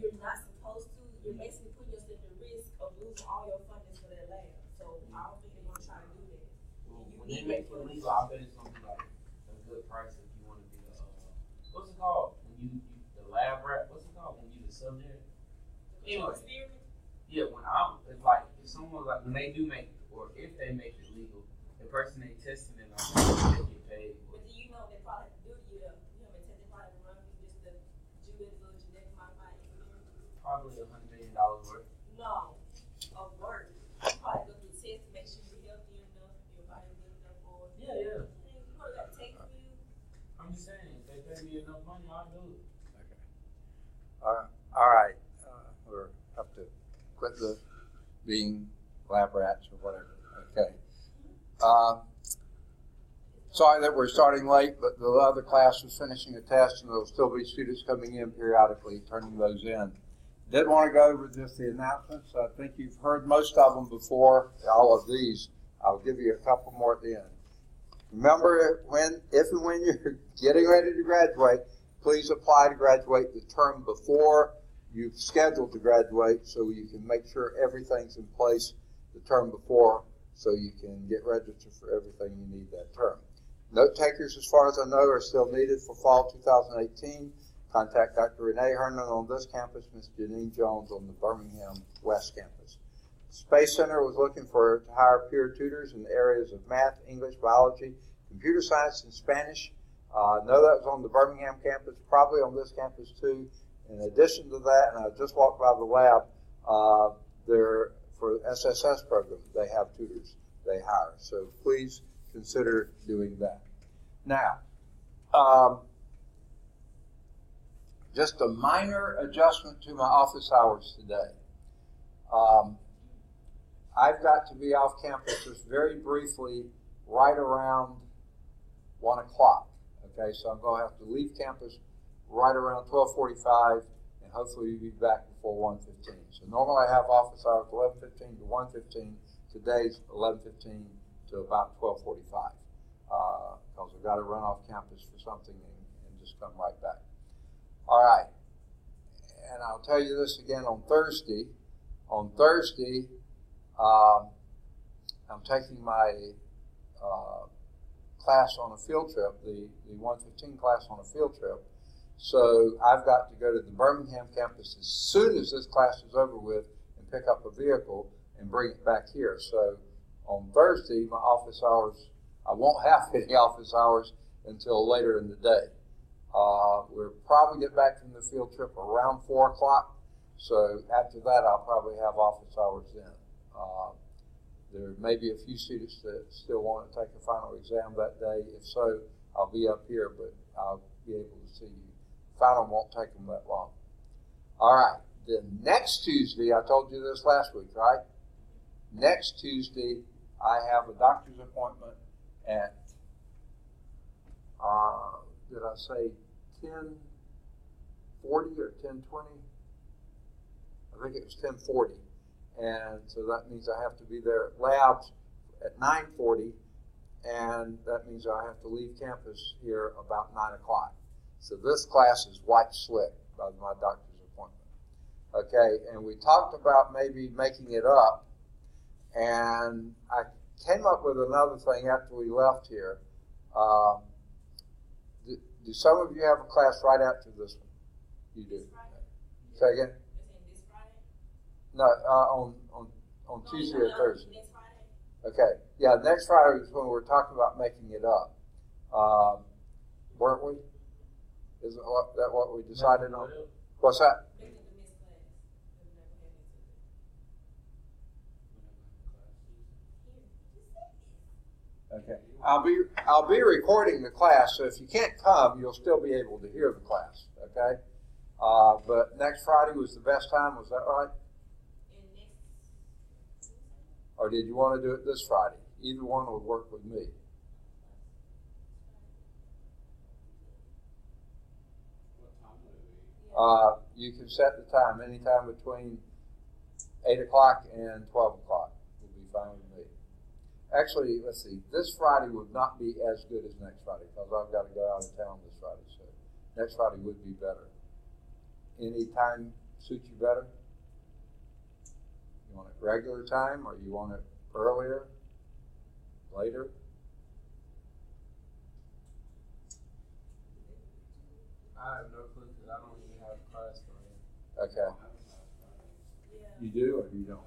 you're not supposed to, you're basically putting yourself at risk of losing all your funding for that lab. So I don't think they're gonna try to do that. Well, You when they make to- it legal, I bet it's gonna be like a good price if you wanna be a, uh, what's it called? When you, you, the lab rat, what's it called? When you the subject? Anyway. Yeah, when I'm, it's like, if someone like, when they do make, or if they make it legal, the person they testing it on, they get paid. But do you know they probably do you, uh, you haven't tested probably run you just the Julian little genetic modified engineering? Probably a hundred million dollars worth. No, of work. You probably go through tests to make sure you're healthy enough, your body good enough for. Yeah, yeah. You know, that take you. I'm just saying, if they pay me enough money, I'll do it. Okay. Uh, all right, uh, we're up to quit the being lab rats or whatever. Okay. Um, sorry that we're starting late, but the other class was finishing a test, and there'll still be students coming in periodically, turning those in. Did want to go over just the announcements. I think you've heard most of them before. All of these. I'll give you a couple more at the end. Remember, when if and when you're getting ready to graduate, please apply to graduate the term before you've scheduled to graduate so you can make sure everything's in place the term before so you can get registered for everything you need that term. Note takers, as far as I know, are still needed for fall 2018. Contact Dr. Renee Hernan on this campus, Ms. Janine Jones on the Birmingham West campus. Space Center was looking for to hire peer tutors in the areas of math, English, biology, computer science, and Spanish. Uh, I know that was on the Birmingham campus, probably on this campus too. In addition to that, and I just walked by the lab, uh, there for SSS program, they have tutors they hire. So please consider doing that. Now, um, just a minor adjustment to my office hours today. Um, I've got to be off campus just very briefly right around one o'clock. Okay, so I'm going to have to leave campus right around 12:45, and hopefully be back before 1:15. So normally I have office hours 11:15 to 1:15. Today's 11:15 to about 12:45 because uh, I've got to run off campus for something and, and just come right back. All right, and I'll tell you this again on Thursday. On Thursday, um, I'm taking my uh, class on a field trip, the, the 115 class on a field trip. So I've got to go to the Birmingham campus as soon as this class is over with and pick up a vehicle and bring it back here. So on Thursday, my office hours, I won't have any office hours until later in the day. Uh, we'll probably get back from the field trip around 4 o'clock. So after that, I'll probably have office hours then. Uh, there may be a few students that still want to take a final exam that day. If so, I'll be up here, but I'll be able to see you. Final won't take them that long. All right. Then next Tuesday, I told you this last week, right? Next Tuesday, I have a doctor's appointment at, uh, did I say 1040 or 1020? I think it was 1040 and so that means I have to be there at labs at 9:40, and that means I have to leave campus here about nine o'clock. So this class is white slick by my doctor's appointment. Okay, and we talked about maybe making it up, and I came up with another thing after we left here. Um, do, some of you have a class right after this one? You do. Say again. No, uh, on on on Tuesday or Thursday. Next Friday. Okay, yeah, next Friday is when we're talking about making it up, um, weren't we? Isn't that what we decided on? What's that? Making the missed class. We've never had it Okay, I'll be I'll be recording the class, so if you can't come, you'll still be able to hear the class. Okay, uh, but next Friday was the best time. Was that right? Or did you want to do it this Friday? Either one would work with me. Uh, you can set the time anytime between eight o'clock and twelve o'clock will be fine. Actually, let's see. This Friday would not be as good as next Friday because I've got to go out of town this Friday. So next Friday would be better. Any time suits you better? You want it regular time or you want it earlier? Later? I have no clue because I don't even have a class for. Okay. Yeah. You do or you don't?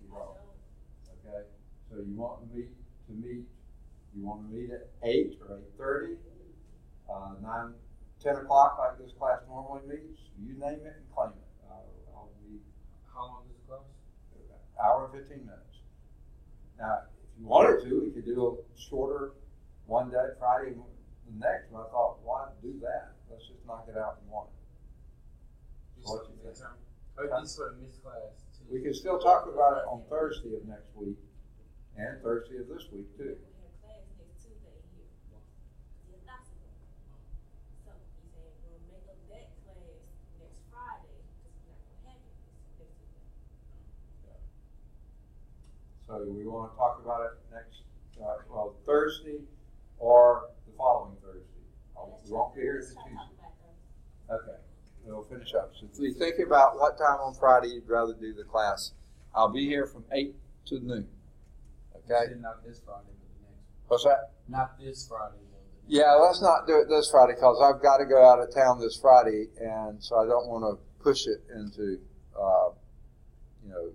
You I don't. don't. Okay. So you want to meet to meet you want to meet at eight or eight thirty, uh, nine, ten o'clock like this class normally meets. You name it and claim it. I'll, I'll be How long is the class? hour and fifteen minutes. Now, if you wanted to, we could do a shorter one day, Friday, the next. But I thought, why do that? Let's just knock it out in one. What you think? midterm? Oh, this for the missed class too. We can still talk about it on Thursday of next week and Thursday of this week too. have class next Tuesday here. Yeah, that's it. So we'll make up that class next Friday, because we're not gonna have it next, next Tuesday. So we want to talk about it next, uh, well, Thursday or the following Thursday. Oh, We won't be here Let's till try to talk Tuesday. Okay, we'll finish up. So if you think about what time on Friday you'd rather do the class, I'll be here from eight to noon. Okay, Not this Friday, but the next. what's that? Not this Friday though. the next. Yeah, let's not do it this Friday because I've got to go out of town this Friday, and so I don't want to push it into, uh, you know,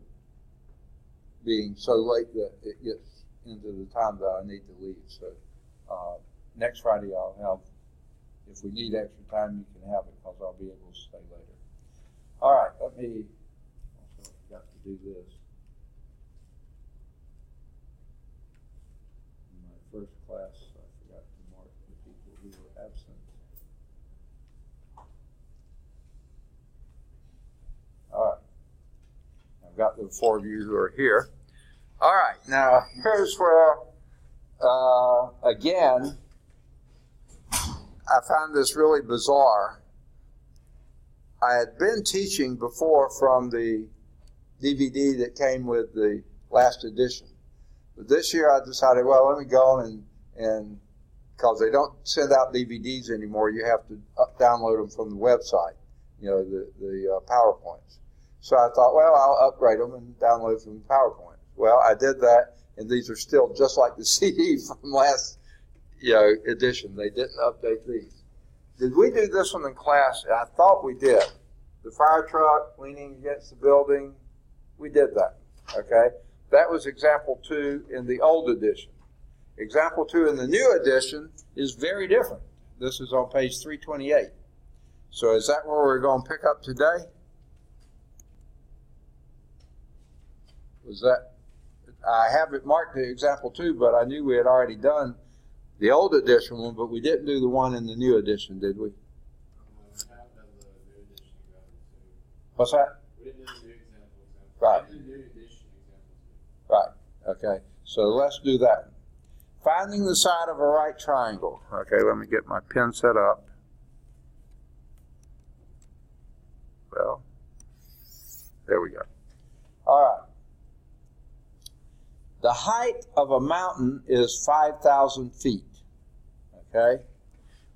being so late that it gets into the time that I need to leave. So uh, next Friday I'll have, if we need extra time, you can have it because I'll be able to stay later. All right, let me. Also, I forgot to do this. In my first class, I forgot to mark the people who were absent. All right. I've got the four of you who are here. All right, now here's where, uh, again, I found this really bizarre. I had been teaching before from the DVD that came with the last edition. But this year I decided, well, let me go and, and because they don't send out DVDs anymore, you have to download them from the website, you know, the, the uh, PowerPoints. So I thought, well, I'll upgrade them and download from the PowerPoint. Well, I did that, and these are still just like the CD from last, you know, edition. They didn't update these. Did we do this one in class? I thought we did. The fire truck leaning against the building, we did that. Okay, that was example two in the old edition. Example two in the new edition is very different. This is on page 328. So is that where we're going to pick up today? Was that? I have it marked to example two, but I knew we had already done the old edition one, but we didn't do the one in the new edition, did we? Uh, we have Okay, so let's do that. Finding the side of a right triangle. Okay, let me get my pen set up. Well, there we go. All right. The height of a mountain is 5,000 feet. Okay?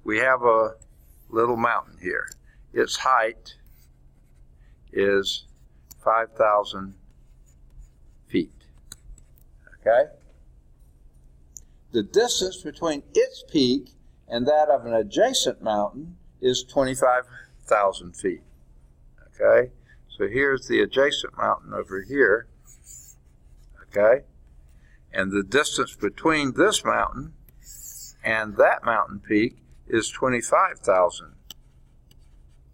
We have a little mountain here. Its height is 5,000 feet. Okay? The distance between its peak and that of an adjacent mountain is 25,000 feet. Okay? So here's the adjacent mountain over here. Okay? And the distance between this mountain and that mountain peak is 25,000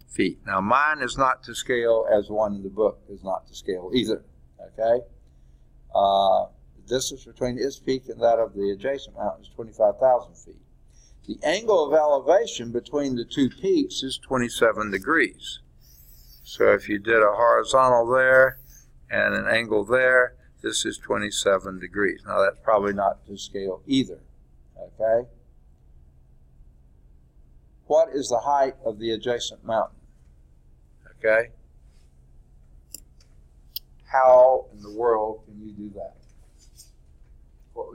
feet. Now, mine is not to scale as one in the book is not to scale either. Okay? Uh, distance between its peak and that of the adjacent mountain is 25,000 feet. The angle of elevation between the two peaks is 27 degrees. So if you did a horizontal there and an angle there, this is 27 degrees. Now that's probably not to scale either. Okay? What is the height of the adjacent mountain? Okay? How in the world can you do that?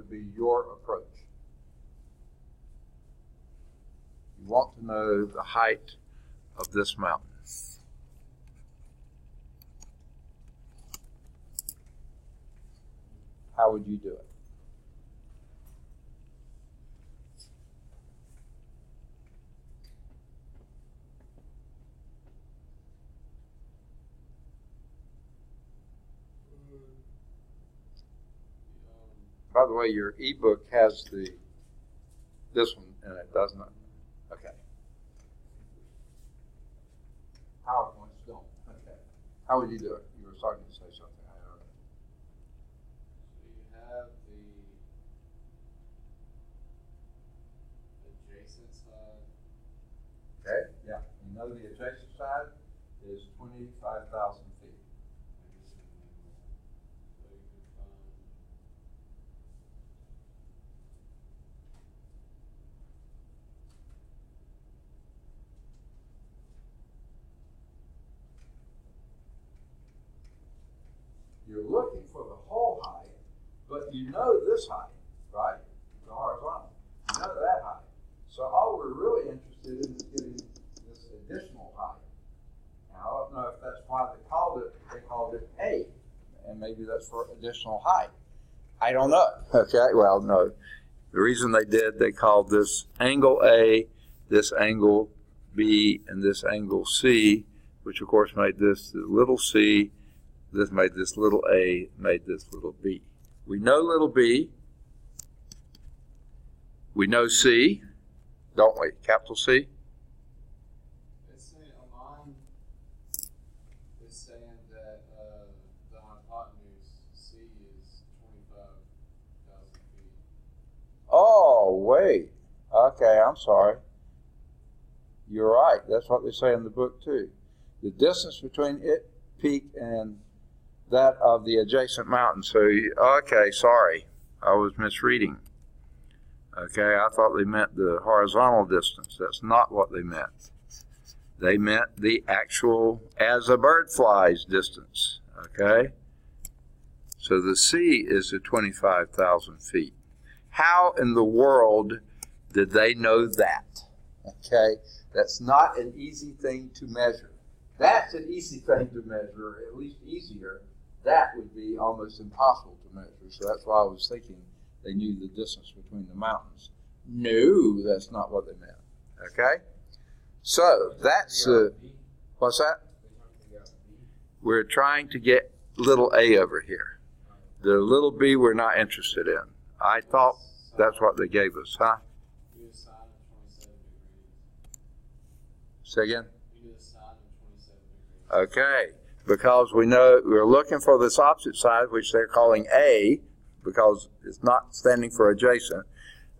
be your approach. You want to know the height of this mountain. How would you do it? By the way, your ebook has the this one, and it does not. Okay. PowerPoints don't. Okay. How would you do it? You were starting to say something. I don't know. So you have the adjacent side, Okay. Yeah. You know the adjacent side is twenty-five thousand feet. maybe some angle. So you could find. You're looking for the whole height, you know this height, right? The horizontal. You know that height. So all we're really interested in is getting this additional height. Now, I don't know if that's why they called it, they called it A, and maybe that's for additional height. I don't know. Okay, well, no. The reason they did, they called this angle A, this angle B, and this angle C, which of course made this little c, this made this little a, made this little b. We know little b. We know c, don't we? Capital C. It's saying on mine, it's saying that, uh, the hypotenuse C is twenty-five thousand. Oh, wait. Okay, I'm sorry. You're right. That's what they say in the book, too. The distance between it peak and that of the adjacent mountain. So, okay, sorry. I was misreading. Okay, I thought they meant the horizontal distance. That's not what they meant. They meant the actual as a bird flies distance. Okay? So the C is at 25,000 feet. How in the world did they know that? Okay? That's not an easy thing to measure. That's an easy thing to measure, at least easier. That would be almost impossible to measure. So that's why I was thinking they knew the distance between the mountains. No, that's not what they meant. Okay? So that's uh, what's that? We're trying to get little a over here. The little b we're not interested in. I thought that's what they gave us, huh? You do a sine of twenty-seven degrees. Say again? You do a sine of twenty-seven degrees. Okay, because we know we're looking for this opposite side, which they're calling A, because it's not standing for adjacent.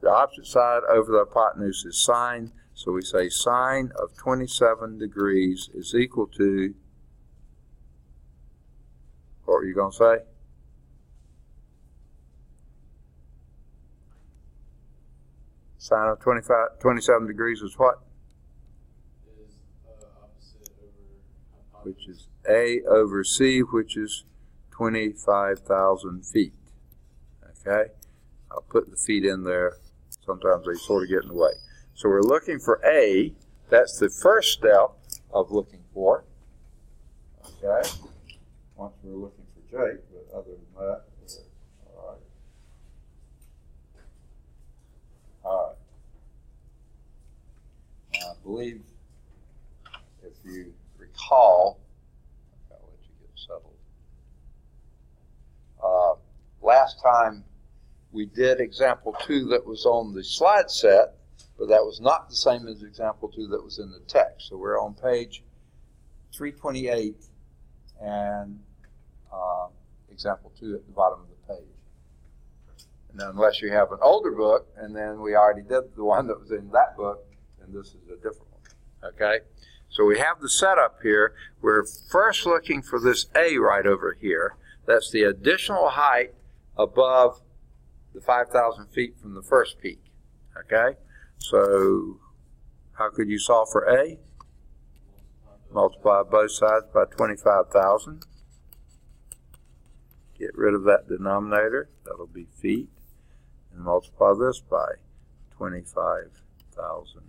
The opposite side over the hypotenuse is sine, so we say sine of 27 degrees is equal to. What were you going to say? Sine of 25, 27 degrees is what? Is, uh, opposite over which is A over C, which is 25,000 feet. Okay? I'll put the feet in there. Sometimes they sort of get in the way. So we're looking for A. That's the first step of looking for. Okay? Once we're looking for Jake, but other than that, all right. All right. I believe if you recall, I'll let you get settled. Uh, last time we did example two that was on the slide set, but that was not the same as example two that was in the text. So we're on page 328 and uh, example two at the bottom of the page. And unless you have an older book, and then we already did the one that was in that book, and this is a different one. Okay? So we have the setup here. We're first looking for this A right over here. That's the additional height above the 5,000 feet from the first peak. Okay? So how could you solve for A? Multiply both sides by 25,000. Get rid of that denominator. That'll be feet. And multiply this by 25,000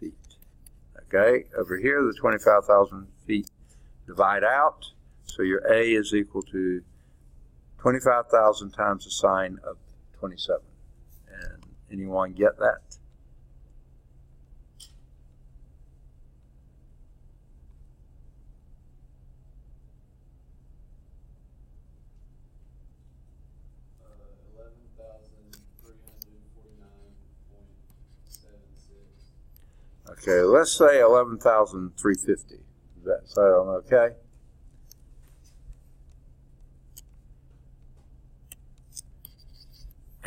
feet. Okay, over here the 25,000 feet divide out, so your A is equal to Twenty-five thousand times the sine of twenty-seven. And anyone get that? Uh, eleven thousand three hundred forty-nine point seven six. Okay, let's say eleven thousand three fifty. Does that sound okay?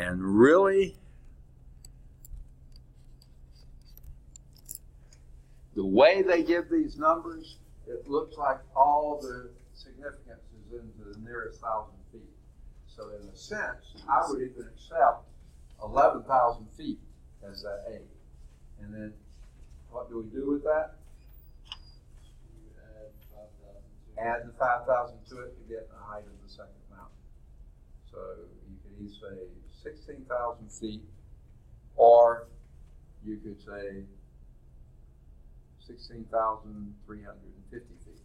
And really, the way they give these numbers, it looks like all the significance is in the nearest thousand feet. So in a sense, I would even accept eleven thousand feet as that A. And then what do we do with that? Add the five thousand to it to get the height of the second mountain. So you could either say sixteen thousand feet, or you could say sixteen thousand three hundred and fifty feet.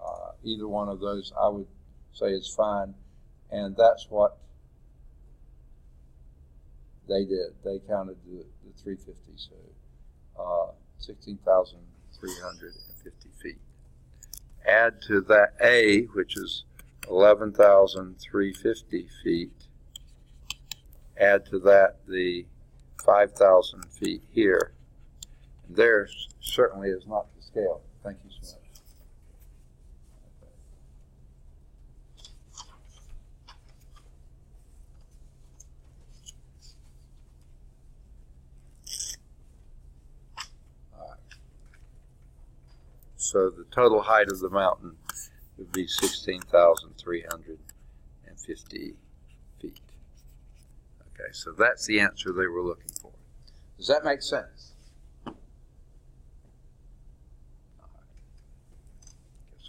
Uh, either one of those, I would say is fine, and that's what they did. They counted the, the three fifty, so, uh, sixteen thousand three hundred and fifty feet. Add to that A, which is eleven thousand three fifty feet add to that the 5,000 feet here. There certainly is not the scale. Thank you so much. So the total height of the mountain would be 16,350 Okay, so that's the answer they were looking for. Does that make sense? Guess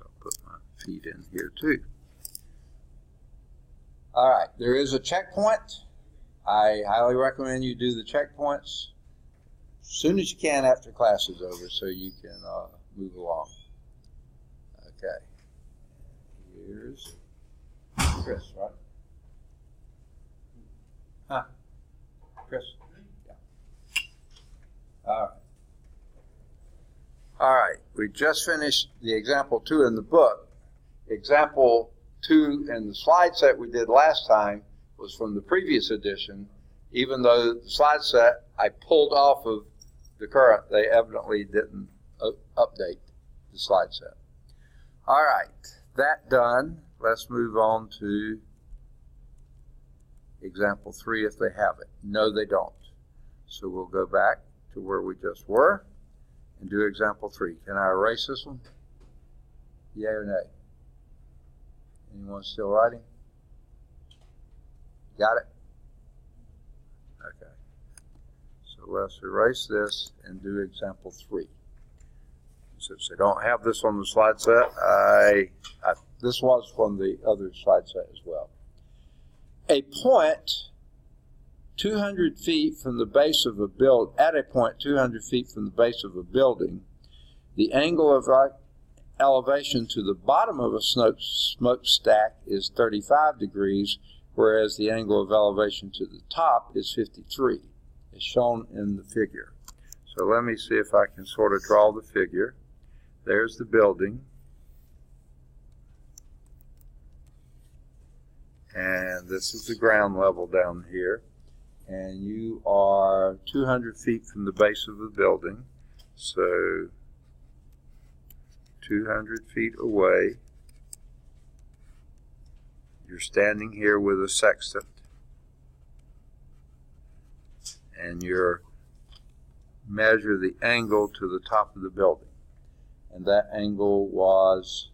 I'll put my feet in here too. All right, there is a checkpoint. I highly recommend you do the checkpoints as soon as you can after class is over so you can uh, move along. Okay. Here's Chris, right? Chris? Yeah. All right. All right. We just finished the example two in the book. Example two in the slide set we did last time was from the previous edition. Even though the slide set I pulled off of the current, they evidently didn't update the slide set. All right, that done. Let's move on to example three if they have it. No, they don't. So we'll go back to where we just were and do example three. Can I erase this one? Yay or nay? Anyone still writing? Got it? Okay. So let's erase this and do example three. Since they don't have this on the slide set, I, I this was from the other slide set as well. A point 200 feet from the base of a build at a point 200 feet from the base of a building, the angle of elevation to the bottom of a smoke, smokestack is 35 degrees, whereas the angle of elevation to the top is 53, as shown in the figure. So let me see if I can sort of draw the figure. There's the building. And this is the ground level down here. And you are 200 feet from the base of the building. So 200 feet away. You're standing here with a sextant. And you're measure the angle to the top of the building. And that angle was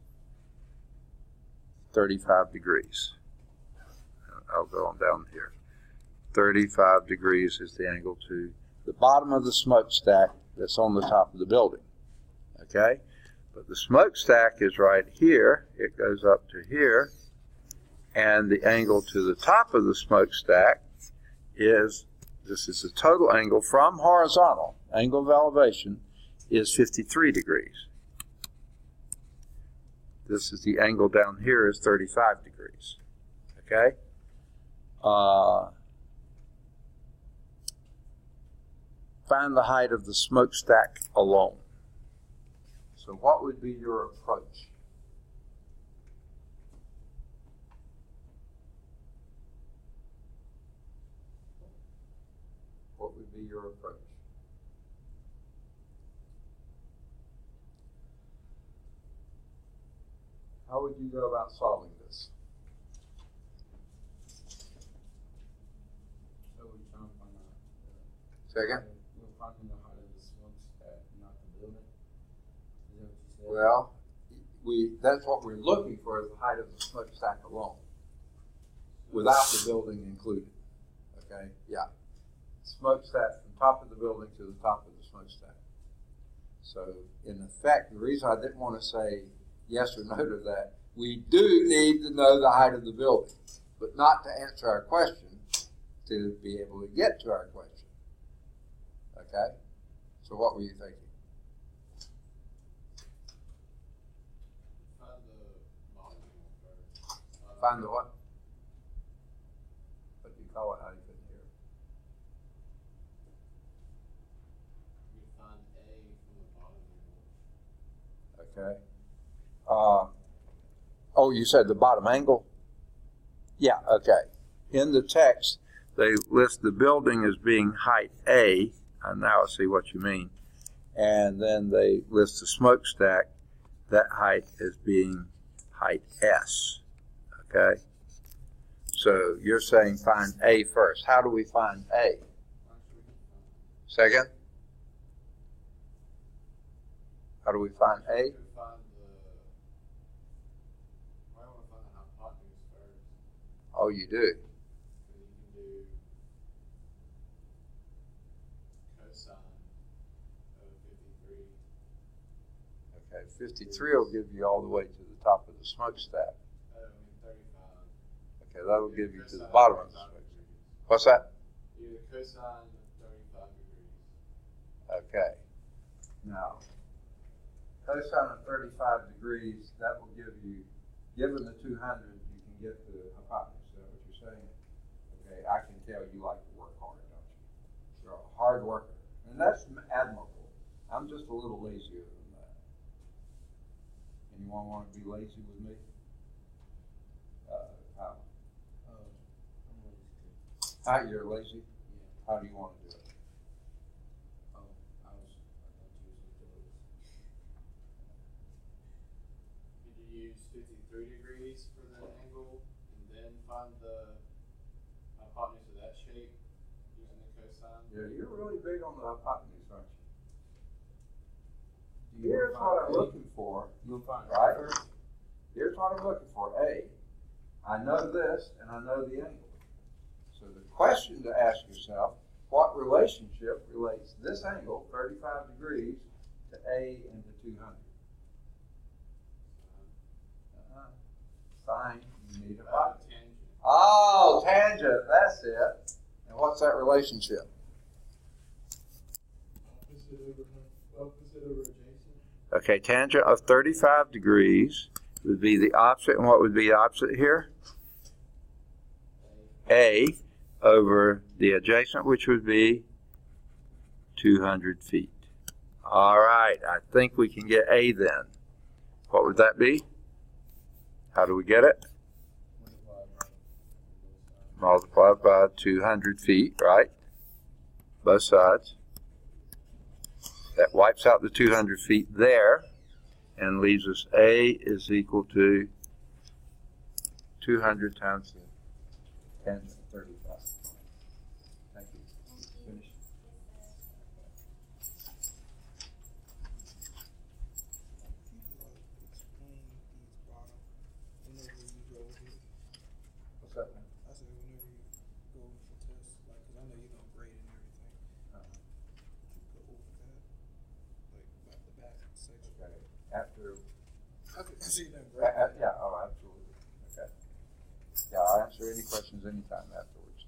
35 degrees. I'll go on down here. 35 degrees is the angle to the bottom of the smokestack that's on the top of the building. Okay? But the smokestack is right here. It goes up to here. And the angle to the top of the smokestack is this is the total angle from horizontal, angle of elevation is 53 degrees. This is the angle down here is 35 degrees. Okay? Uh, find the height of the smokestack alone. So, what would be your approach? What would be your approach? How would you go about solving this? So we trying to find out. Second? We're finding the height of the smokestack, not the building. Is that what you said? Well, we, that's what we're looking for is the height of the smokestack alone, without the building included. Okay, yeah. Smokestack from top of the building to the top of the smokestack. So in effect, the reason I didn't want to say yes or no to that, we do need to know the height of the building, but not to answer our question, to be able to get to our question. Okay? So what were you thinking? Find the. Uh, Find the what? What do you call it? How you couldn't hear? You find A from the bottom angle. Okay. Uh, oh, you said the bottom angle? Yeah, okay. In the text, they list the building as being height A. And now I see what you mean. And then they list the smokestack, that height as being height S. Okay? So you're saying find A first. How do we find A? Second? How do we find A? Oh, you do. cause you can do cosine of fifty-three. Okay, 53 will give you all the way to the top of the smokestack. Uh, I mean thirty-five. Okay, that'll give you to the bottom of the smokestack. What's that? Either cosine of thirty-five degrees. Okay. Now, cosine of 35 degrees, that will give you, given the 200, you can get the hypotenuse. Is that what you're saying? Okay, I can tell you like to work hard, don't you? You're a hard worker. And that's admirable. I'm just a little lazier than that. Anyone want to be lazy with me? Uh, how? Uh, I'm ready to. How, you're lazy? Yeah. How do you want to do it? Oh, I was, I thought you was do it. Could you use fifty-three degrees for the angle and then find the hypotenuse of that shape using the cosine? Yeah, you're really big on the hypotenuse, aren't you? Do you Here's what I'm looking for. You'll find Right. First? Here's what I'm looking for. A, I know this and I know the angle. So the question to ask yourself, what relationship relates this angle, 35 degrees, to A and to 200? Uh-huh. Sine, you need a Uh, tangent. Oh, tangent, that's it. And what's that relationship? Opposite over, opposite over adjacent. Okay, tangent of 35 degrees would be the opposite, and what would be the opposite here? A over the adjacent, which would be 200 feet. All right, I think we can get A then. What would that be? How do we get it? Multiplied by both sides. Multiplied by 200 feet, right? Both sides. That wipes out the 200 feet there and leaves us A is equal to 200 times 10 answer any questions anytime afterwards.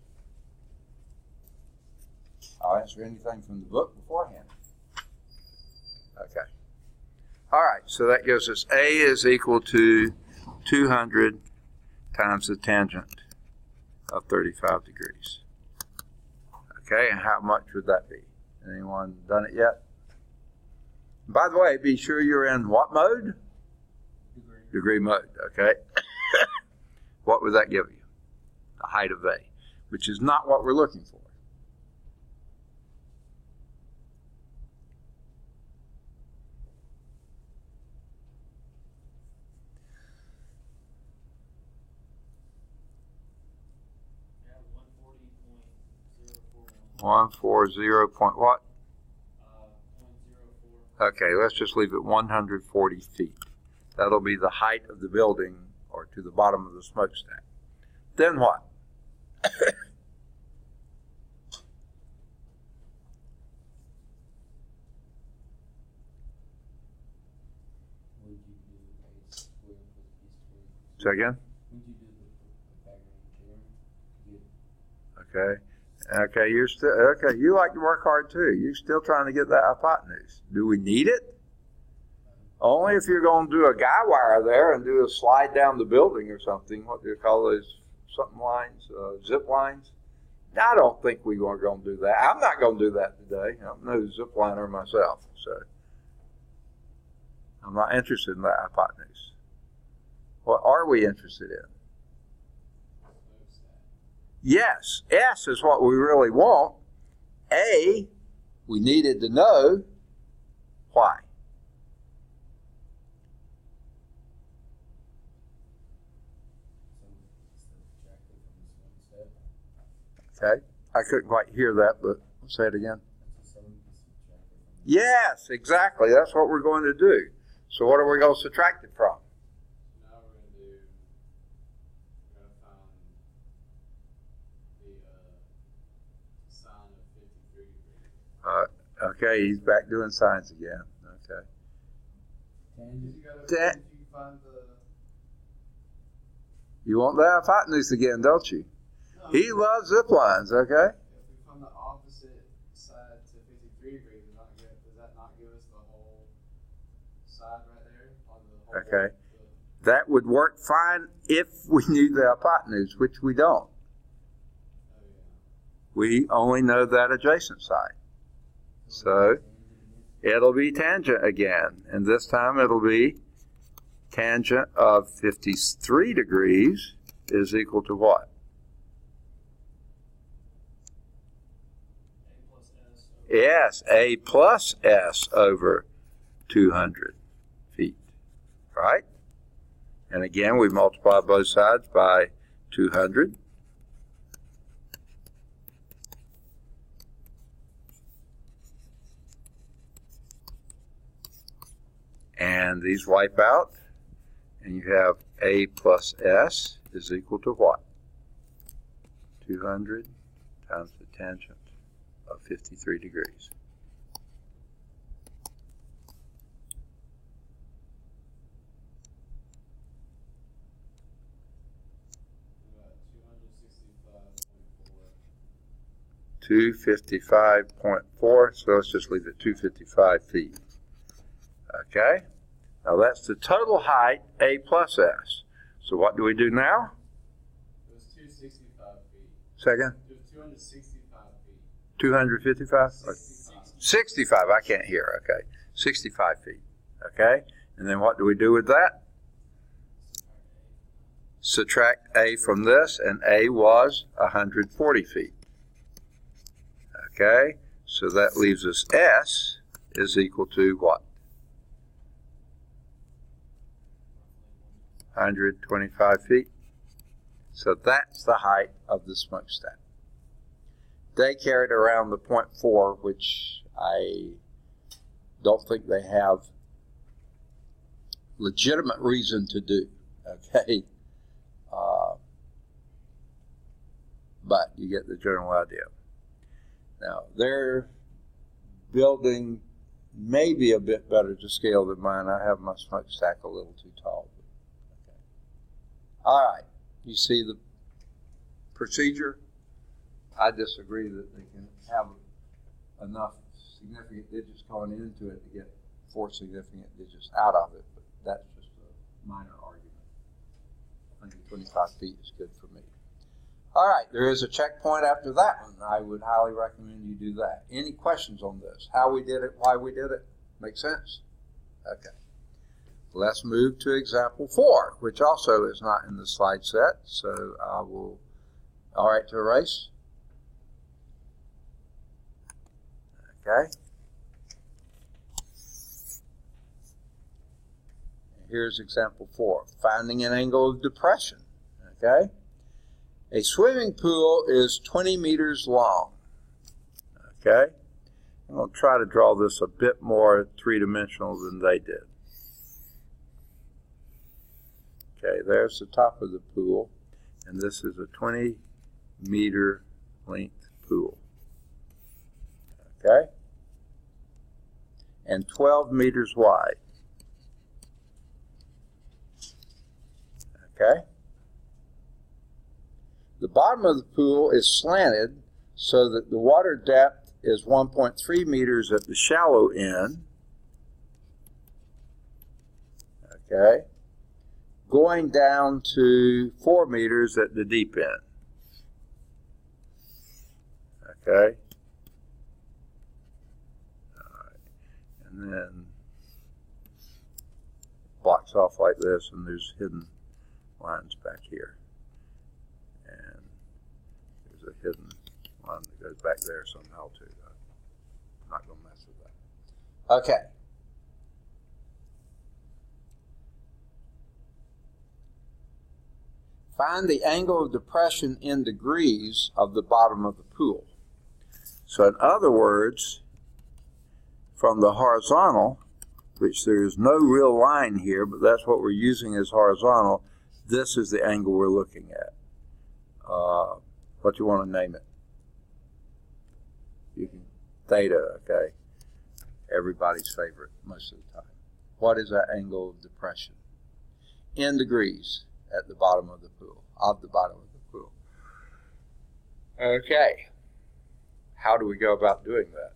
I'll answer anything from the book beforehand. Okay. All right, so that gives us A is equal to 200 times the tangent of 35 degrees. Okay, and how much would that be? Anyone done it yet? By the way, be sure you're in what mode? Degree. Degree mode, okay? what would that give you? The height of A, which is not what we're looking for. One zero four. 140 point what? Zero. Okay, let's just leave it 140 feet. That'll be the height of the building or to the bottom of the smokestack. Then what? Say again? Okay. Okay, you're still okay. You like to work hard too. You're still trying to get that hypotenuse. Do we need it? Only if you're going to do a guy wire there and do a slide down the building or something. What do you call those? Something lines, uh, zip lines. I don't think we are going to do that. I'm not going to do that today. I'm no zip liner myself, so I'm not interested in that hypotenuse. What are we interested in? Yes, S is what we really want. A, we needed to know why. So subtracted from this one step. Okay, I couldn't quite hear that, but say it again. That's the same as subtracted from. Yes, exactly. That's what we're going to do. So, what are we going to subtract it from? Now we're gonna do, we're gonna find the, uh, sine of fifty-three degrees. Okay, he's back doing signs again. Okay. Tangent. You gotta, That- you find the. You want that hypotenuse again, don't you? He loves zip lines, okay? If we find the opposite side to fifty-three degrees, does not give, does that not give us the whole side right there the? Okay. the- That would work fine if we knew the hypotenuse, which we don't. Oh. We only know that adjacent side. So, it'll be tangent again, and this time it'll be tangent of 53 degrees is equal to what? A plus S. A plus S over 200 feet, right? And again, we multiply both sides by 200. And these wipe out, and you have A plus S is equal to what? 200 times the tangent 53 degrees. About two hundred sixty-five point four. 255.4, so let's just leave it 255 feet. Okay? Now that's the total height, A plus S. So what do we do now? It was two sixty-five feet. Second? It was two hundred sixty-five feet. 255? 65, I can't hear, okay. 65 feet, okay? And then what do we do with that? Subtract A from this, and A was 140 feet. Okay? So that leaves us S is equal to what? 125 feet. So that's the height of the smokestack. They carried around the point four, which I don't think they have legitimate reason to do. Okay. Uh, but you get the general idea. Now, their building may be a bit better to scale than mine. I have my smokestack a little too tall. Okay. All right. You see the procedure? I disagree that they can have enough significant digits going into it to get four significant digits out of it, but that's just a minor argument. 125 feet is good for me. All right, there is a checkpoint after that one. I would highly recommend you do that. Any questions on this? How we did it, why we did it? Make sense? Okay. Let's move to example four, which also is not in the slide set. So I will, all right, to erase. Okay. Here's example four finding an angle of depression. Okay. A swimming pool is 20 meters long. Okay. I'm going to try to draw this a bit more three dimensional than they did. Okay, there's the top of the pool, and this is a 20 meter length pool. Okay? And 12 meters wide. Okay? The bottom of the pool is slanted so that the water depth is 1.3 meters at the shallow end. Okay? Going down to 4 meters at the deep end. Okay? And then blocks off like this, and there's hidden lines back here. And there's a hidden line that goes back there somehow too. I'm not going to mess with that. Okay. Find the angle of depression in degrees of the bottom of the pool. So in other words, from the horizontal, which there is no real line here, but that's what we're using as horizontal, this is the angle we're looking at. Uh, what you want to name it? You can theta, okay. Everybody's favorite most of the time. What is that angle of depression? In degrees at the bottom of the pool, of the bottom of the pool. Okay. How do we go about doing that?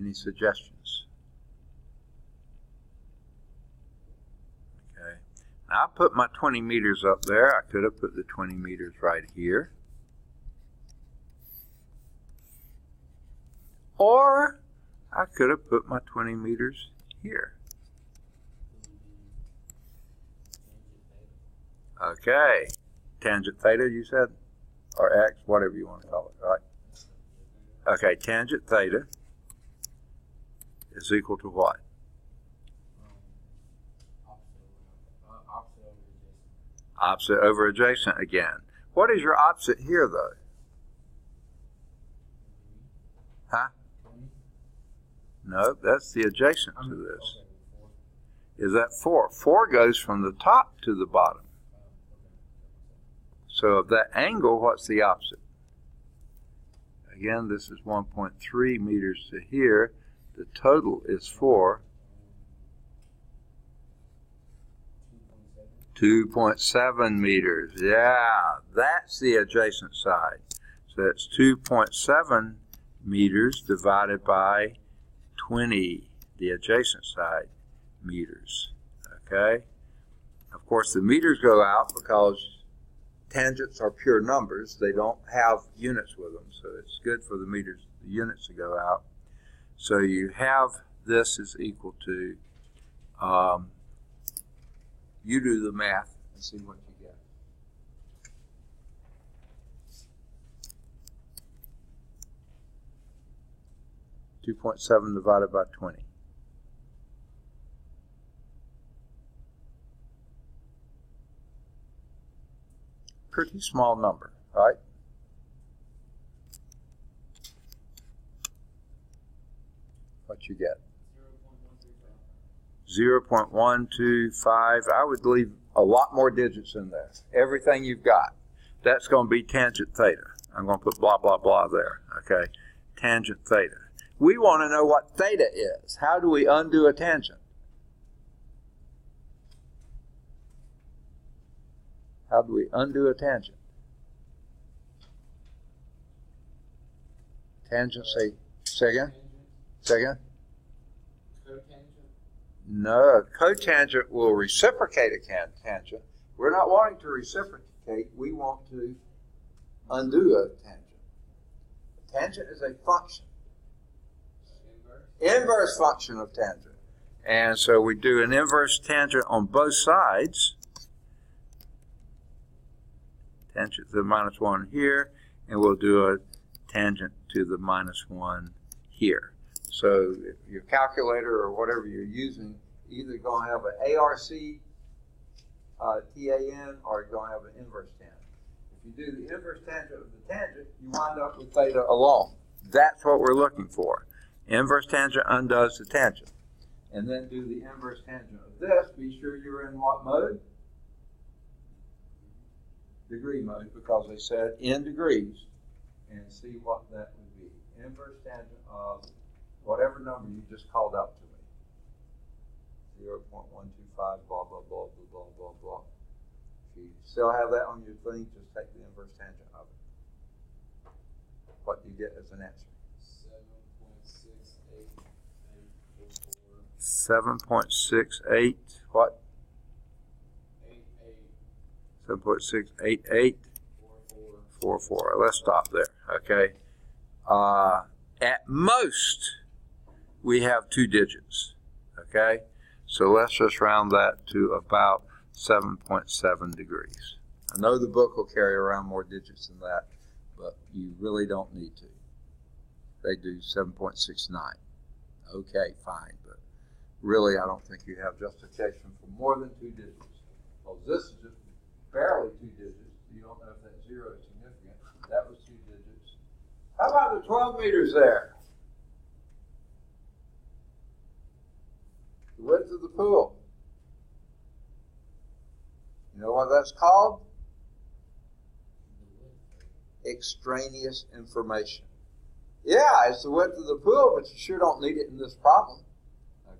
Any suggestions? Okay. Now I put my 20 meters up there. I could have put the 20 meters right here. Or I could have put my 20 meters here. Okay. Tangent theta, you said? Or x, whatever you want to call it, right? Okay, tangent theta is equal to what? Opposite over adjacent again. What is your opposite here, though? Huh? No, that's the adjacent to this. Is that 4? 4 goes from the top to the bottom. So of that angle, what's the opposite? Again, this is 1.3 meters to here. The total is 4. 2.7 meters. Yeah, that's the adjacent side. So that's 2.7 meters divided by 20, the adjacent side, meters. Okay? Of course, the meters go out because tangents are pure numbers. They don't have units with them, so it's good for the meters, the units to go out. So you have this is equal to, um, you do the math and see what you get. Two point seven divided by twenty. Pretty small number, right? You get? 0.125. I would leave a lot more digits in there. Everything you've got. That's going to be tangent theta. I'm going to put blah, blah, blah there. Okay? Tangent theta. We want to know what theta is. How do we undo a tangent? How do we undo a tangent? Tangent, say, say again, say again. No, cotangent will reciprocate a can tangent. We're not wanting to reciprocate, we want to undo a tangent. A tangent is a function, Inverse. inverse function of tangent. And so we do an inverse tangent on both sides. Tangent to the minus one here, and we'll do a tangent to the minus one here. So your calculator or whatever you're using, either going to have an ARC uh, TAN or you're going to have an inverse tangent. If you do the inverse tangent of the tangent, you wind up with theta alone. That's what we're looking for. Inverse tangent undoes the tangent. And then do the inverse tangent of this. Be sure you're in what mode? Degree mode, because they said in degrees. And see what that would be. Inverse tangent of whatever number you just called out to me. 0.125, blah, blah, blah, blah, blah, blah, blah. If you still have that on your thing, just take the inverse tangent of it. What do you get as an answer? Seven point six eight eight four 7.68, what? Eight eight 7.688. four four. four four. Let's stop there. Okay. Uh, at most, we have two digits. Okay. So let's just round that to about 7.7 degrees. I know the book will carry around more digits than that, but you really don't need to. They do 7.69. Okay, fine, but really, I don't think you have justification for more than two digits. Well, this is just barely two digits. You don't know if that zero is significant. That was two digits. How about the 12 meters there? Of the pool. You know what that's called? Extraneous information. Yeah, it's the width of the pool, but you sure don't need it in this problem.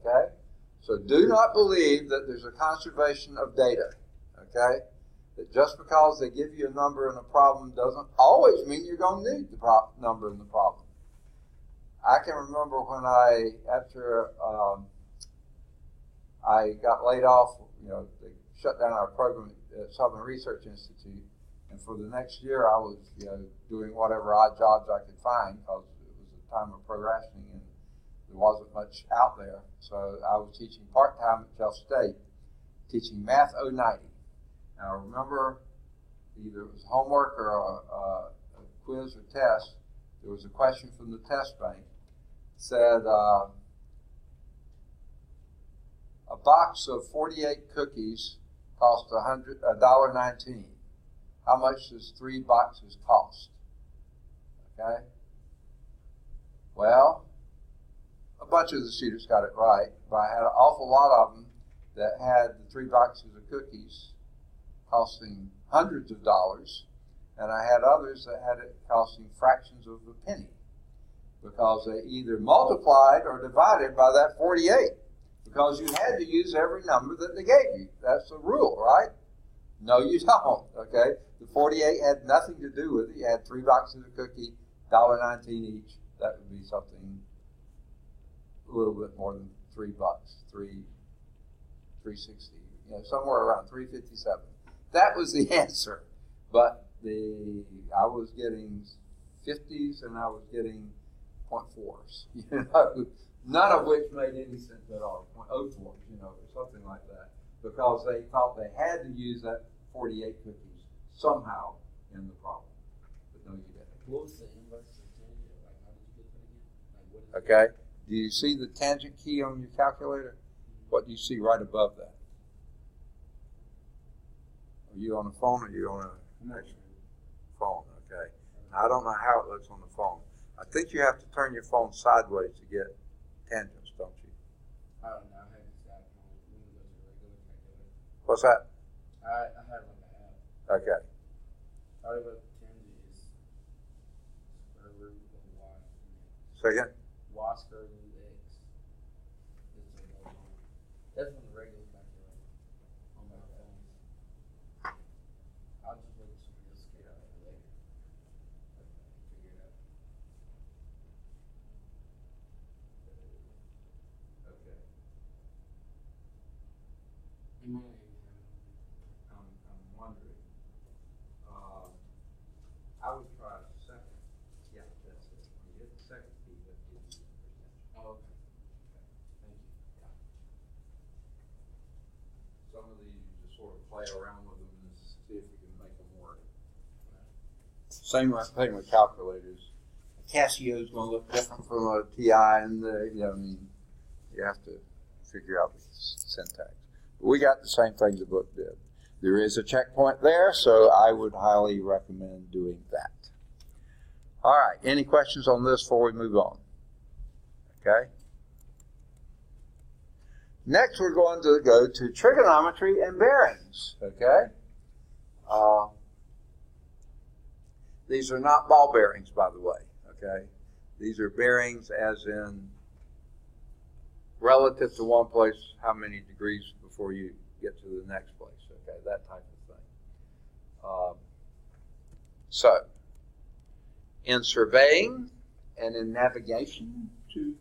Okay? So do not believe that there's a conservation of data. Okay? that just because they give you a number in a problem doesn't always mean you're going to need the number in the problem. I can remember when I, after um, I got laid off, you know, they shut down our program at Southern Research Institute, and for the next year I was, you know, doing whatever odd jobs I could find because it was a time of pro-rationing and there wasn't much out there. So I was teaching part-time at Cal State, teaching Math 090. Now remember, either it was homework or a, a, a quiz or test. There was a question from the test bank. Said uh, a box of 48 cookies cost a dollar nineteen. How much does three boxes cost? Okay. Well, a bunch of the students got it right, but I had an awful lot of them that had the three boxes of cookies costing hundreds of dollars, and I had others that had it costing fractions of a penny because they either multiplied or divided by that 48 because you had to use every number that they gave you. That's the rule, right? No, you don't. Okay, the 48 had nothing to do with it. You had three boxes of cookie, $1.19 each. That would be something a little bit more than three bucks, three, 360, you know, somewhere around 357 that was the answer. But the I was getting 50s and I was getting point fours. You know, none of which made any sense at all. Point oh you know, or something like that, because they thought they had to use that 48 cookies somehow in the problem. But no, you didn't. What was the inverse of tangent? Like, how did you get that again? Like, Okay. Do you see the tangent key on your calculator? What do you see right above that? Are you on the phone or are you on a connection? Phone, okay. I don't know how it looks on the phone. I think you have to turn your phone sideways to get tangents, don't you? Oh, I don't know. I had this app on Windows or regular calculator. What's that? I, I have like an app. Okay. All right, but tangent is square root of y. Second? Y square community, and I'm, I'm wondering, uh, I would try a second. Yeah, that's it. When you get the second fee, that gives you the percentage. Oh, okay. Okay. Thank you. Yeah. Some of these, you just sort of play around with them and see if you can make them work. Same thing with calculators. Casio is going to look different from a TI, and the, you know, I mean, you have to figure out the syntax. We got the same thing the book did. There is a checkpoint there, so I would highly recommend doing that. All right, any questions on this before we move on? Okay. Next, we're going to go to trigonometry and bearings. Okay. Uh, these are not ball bearings, by the way. Okay. These are bearings as in relative to one place, how many degrees before you get to the next place. Okay, that type of thing. Um, so, in surveying and in navigation to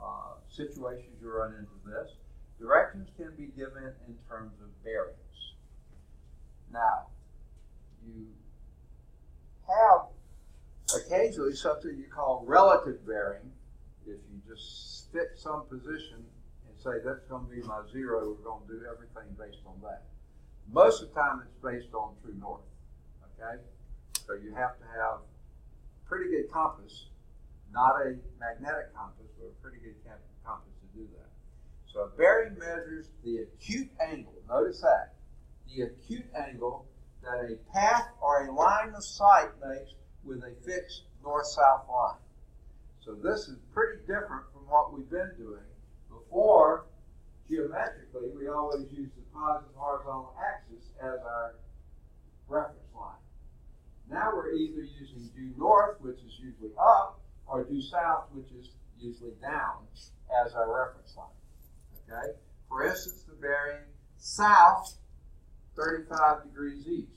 uh, situations you run into this, directions can be given in terms of bearings. Now, you have occasionally something you call relative bearing. If you just fix some position say that's going to be my zero, we're going to do everything based on that. Most of the time, it's based on true north. Okay, so you have to have pretty good compass, not a magnetic compass, but a pretty good compass to do that. So a bearing measures the acute angle. Notice that the acute angle that a path or a line of sight makes with a fixed north-south line. So this is pretty different from what we've been doing. Before, geometrically, we always use the positive horizontal axis as our reference line. Now we're either using due north, which is usually up, or due south, which is usually down, as our reference line. Okay? For instance, the bearing south, 35 degrees east.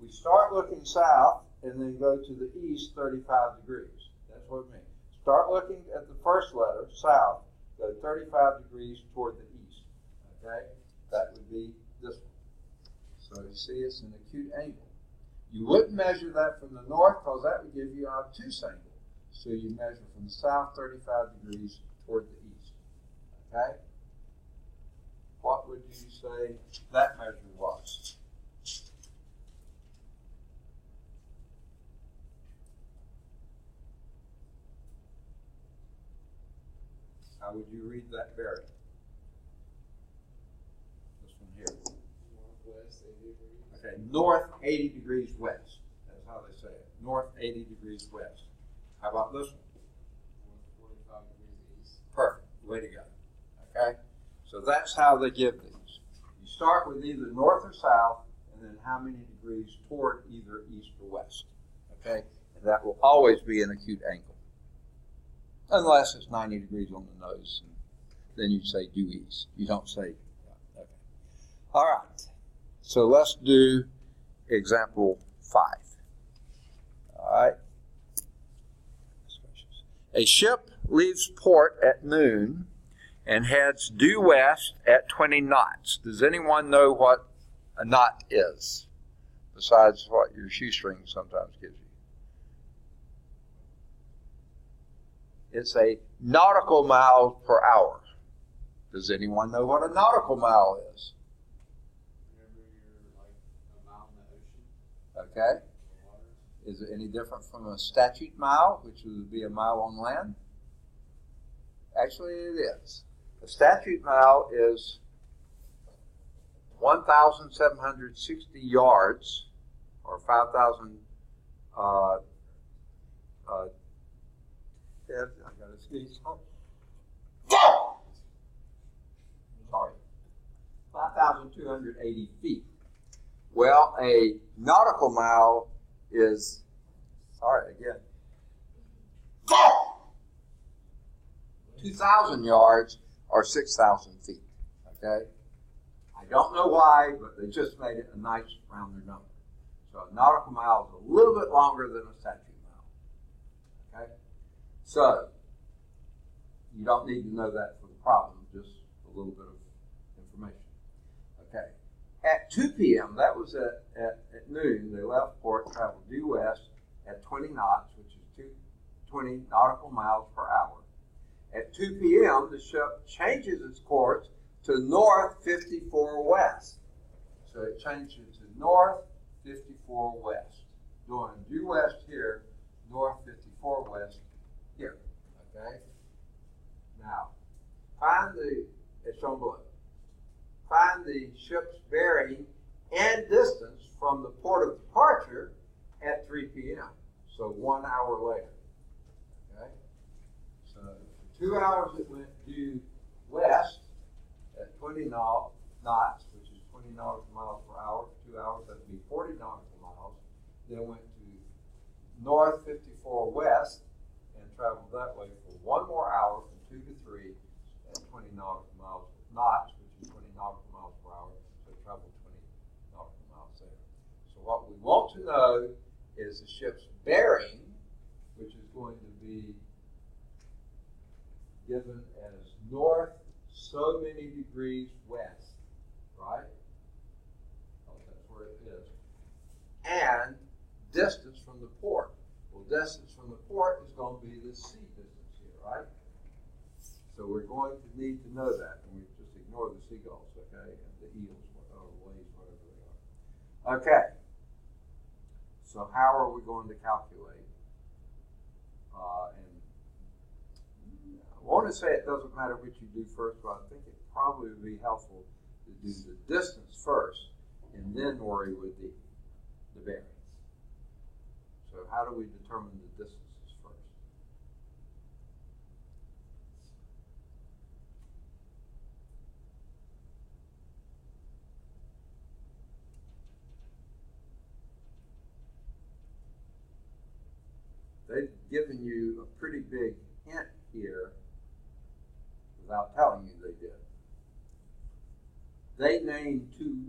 We start looking south and then go to the east 35 degrees. That's what it means. Start looking at the first letter, south, go 35 degrees toward the east. Okay? That would be this one. So you see it's an acute angle. You wouldn't measure that from the north because that would give you an obtuse angle. So you measure from the south 35 degrees toward the east. Okay? What would you say that measure was? How would you read that bearing? This one here. Northwest, eighty degrees. Okay, north 80 degrees west. That's how they say it. North 80 degrees west. How about this one? North forty-five degrees east. Perfect. Way to go. Okay? So that's how they give these. You start with either north or south, and then how many degrees toward either east or west. Okay? And that will always be an acute angle. Unless it's 90 degrees on the nose. Then you say due east. You don't say. Okay. All right. So let's do example five. All right. A ship leaves port at noon and heads due west at 20 knots. Does anyone know what a knot is? Besides what your shoestring sometimes gives you. It's a nautical mile per hour. Does anyone know what a nautical mile is? Okay. Is it any different from a statute mile, which would be a mile on land? Actually, it is. A statute mile is 1,760 yards, or 5,000. Uh, uh, yeah, I got to sneeze. Oh. Sorry. 5,280 feet. Well, a nautical mile is, sorry again, 2,000 yards or 6,000 feet. Okay? I don't know why, but they just made it a nice rounded number. So a nautical mile is a little bit longer than a. Okay? So, you don't need to know that for the problem, just a little bit of information. Okay. At 2 p.m., that was at, at, at noon, they left port, traveled due west at 20 knots, which is two, 20 nautical miles per hour. At 2 p.m., the ship changes its course to north 54 west. So it changes to north fifty-four west. Going due west here, north fifty-four west here, okay? Now, find the, it's below. Find the ship's bearing and distance from the port of departure at three P M. So one hour later. Okay? So two hours it went due west at twenty knots, which is twenty nautical miles per hour. Two hours, that'd be forty nautical miles. Then went to north fifty-four west and traveled that way for one more hour from two to three at twenty nautical miles, knots, which is twenty nautical miles per hour. So traveled twenty nautical miles there. So what we want to know is the ship's bearing, which is going to be given as north so many degrees west, right? Oh, that's where it is. And distance from the port. Well, distance from the port is going to be the sea? So we're going to need to know that, and we just ignore the seagulls, okay, and the eels, whatever they are. Okay. So how are we going to calculate? Uh, and I want to say it doesn't matter which you do first, but I think it probably would be helpful to do the distance first and then worry with the, the bearings. So how do we determine the distances first? They've given you a pretty big hint here without telling you they did. They named two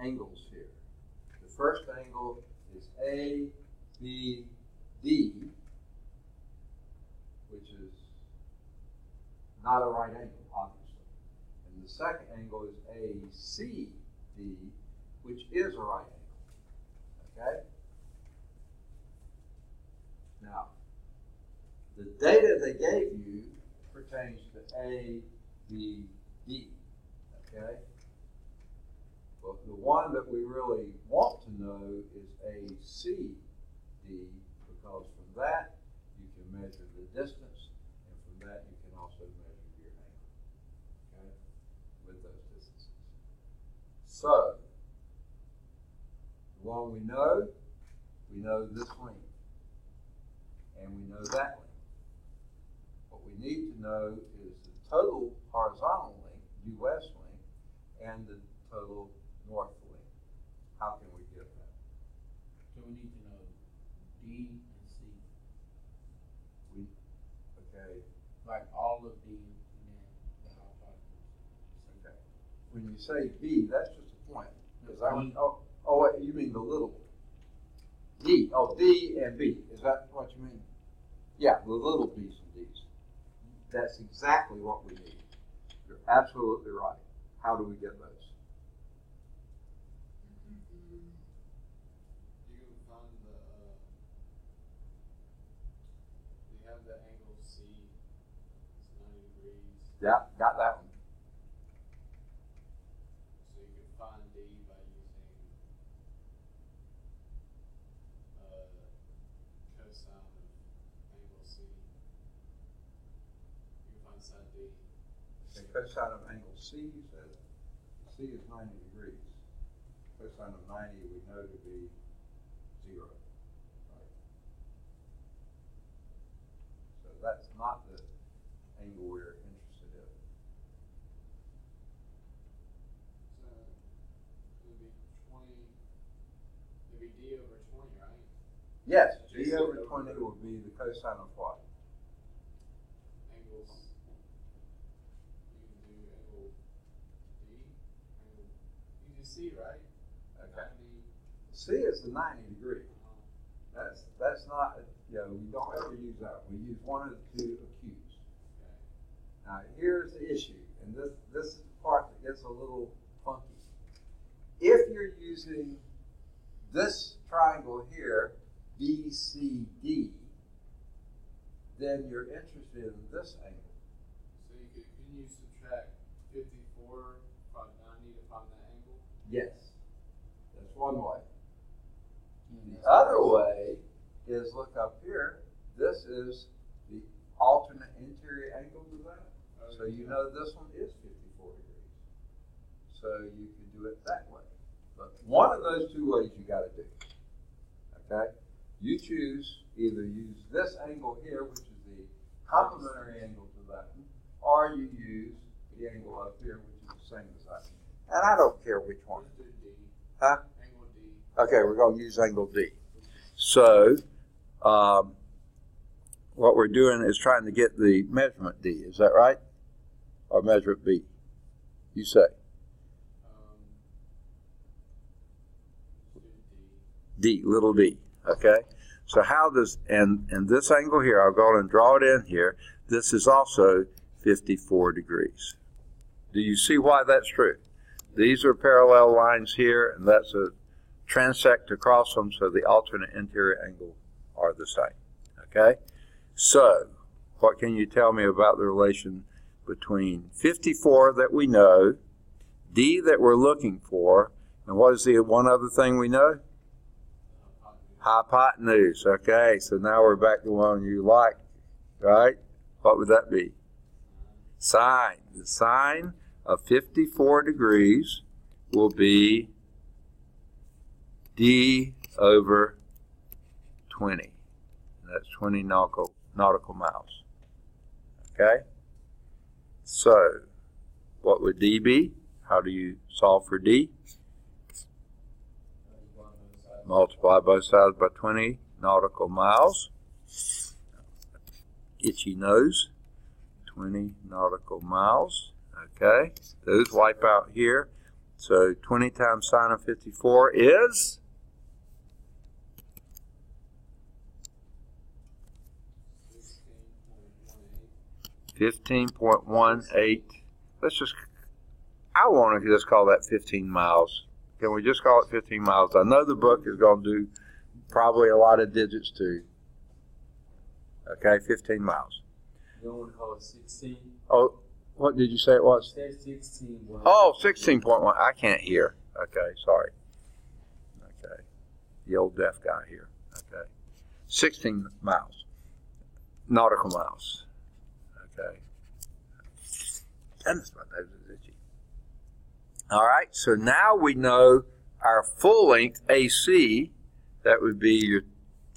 angles here. The first angle is A, B, D, which is not a right angle, obviously. And the second angle is A, C, D, which is a right angle. Okay? Now, the data they gave you pertains to A, B, D. Okay? But the one that we really want to know is A, C, D, because from that you can measure the distance, and from that you can also measure your angle. Okay? With those distances. So, the one we know, we know this length and we know that length. Need to know is the total horizontal length, due west length, and the total north length. How can we get that? So we need to know D and C, We, okay, like all of D and then the hypotenuse. okay. When you say B, that's just a point. Because I, D. oh, oh, wait, you mean the little one. D, oh, D and B, is that what you mean? Yeah, the little B's and D's. That's exactly what we need. You're absolutely right. How do we get those? You can find the, uh, we have the angle C, it's ninety degrees, Yeah, got that one. so you can find D by using, uh, cosine of angle C. You can find side D, Okay, cosine of angle C, said, C is ninety degrees. Cosine of ninety, we know to be zero. right? So that's not the angle we're interested in. so it'd be twenty, it'd be D over twenty, right? Yes, D over over- twenty would be the cosine of C, right? Okay. C is the 90 degree. That's that's not, you know, we don't ever use that. We use one of the two acute Now, here's the issue, and this, this is the part that gets a little funky. If you're using this triangle here, BCD, then you're interested in this angle. So you can, can you subtract 54 Yes. That's one way. The other way is look up here. This is the alternate interior angle to oh, that. So you know this one is 54 degrees. So you can do it that way. But one of those two ways you got to do. Okay? You choose either use this angle here, which is the complementary angle to that one, or you use the angle up here, which is the same as that. And I don't care which one. D. Huh? Okay, we're going to use angle D. So, um, what we're doing is trying to get the measurement D. Is that right? Or measurement B? You say. D, little d. Okay. So how does and and this angle here? I'll go and draw it in here. This is also 54 degrees. Do you see why that's true? These are parallel lines here, and that's a transect across them, so the alternate interior angle are the same. Okay? So, what can you tell me about the relation between 54 that we know, D that we're looking for, and what is the one other thing we know? Hypotenuse. Hypotenuse. Okay, so now we're back to one you like, right? What would that be? Sine. The sine of 54 degrees will be d over 20. That's 20 nautical, nautical miles. Okay? So, what would d be? How do you solve for d? Multiply both sides by 20 nautical miles. Itchy nose. 20 nautical miles. Okay. Those wipe out here. So 20 times sine of 54 is Sixteen point one eight. 15.18. Let's just, I want to just call that 15 miles. Can we just call it 15 miles? I know the book is going to do probably a lot of digits too. Okay, 15 miles. You don't want to call it sixteen? Oh, what did you say it was? Oh, 16.1. I can't hear. Okay, sorry. Okay. The old deaf guy here. Okay. 16 miles. Nautical miles. Okay. Goodness, my nose is itchy. All right, so now we know our full length AC. That would be your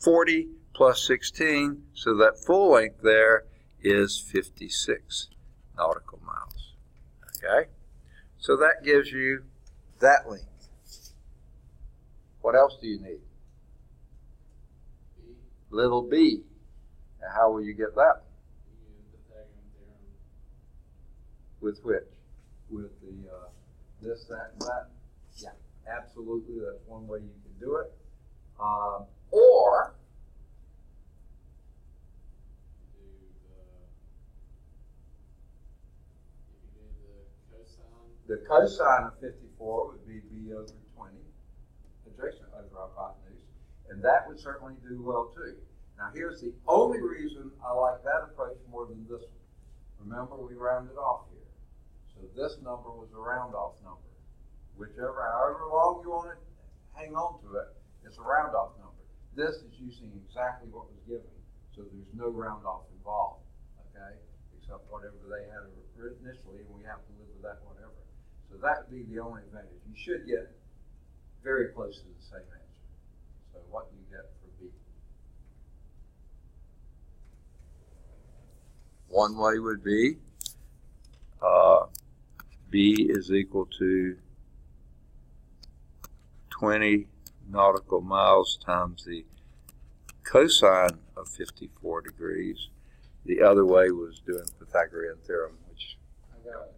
40 plus 16. So that full length there is 56 nautical miles. Okay? So that gives you that length. What else do you need? B. Little b. Now, how will you get that? Use Pythagorean theorem. With which? With the uh, this, that, and that? Yeah, absolutely. That's one way you can do it. Um, or the cosine. of 54 would be b over 20, adjacent over hypotenuse, and that would certainly do well too. Now, here's the only reason I like that approach more than this one. Remember, we rounded off here. So this number was a round off number. Whichever, however long you want to hang on to it, it's a round off number. This is using exactly what was given, so there's no round off involved, okay? Except whatever they had initially, and we have to live with that whatever. So that would be the only advantage. You should get very close to the same answer. So what do you get for B? One way would be uh, B is equal to 20 nautical miles times the cosine of 54 degrees. The other way was doing Pythagorean theorem, which I got